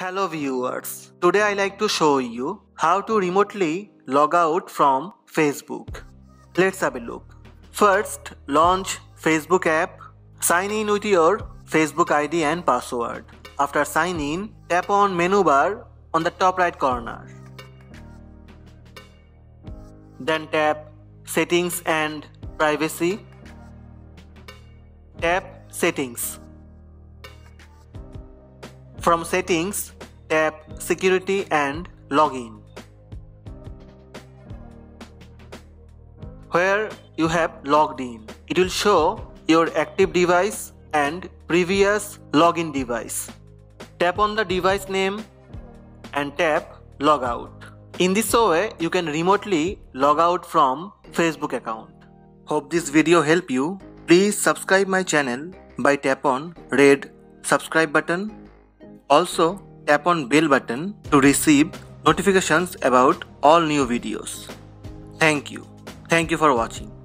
Hello viewers, today I like to show you how to remotely log out from Facebook. Let's have a look. First, launch Facebook app, sign in with your Facebook ID and password. After sign in, tap on menu bar on the top right corner. Then tap settings and privacy. Tap settings. From settings, tap security and login. Where you have logged in, it will show your active device and previous login device. Tap on the device name and tap logout. In this way, you can remotely log out from Facebook account. Hope this video help you. Please subscribe my channel by tap on red subscribe button also tap on bell button to receive notifications about all new videos. Thank you. Thank you for watching.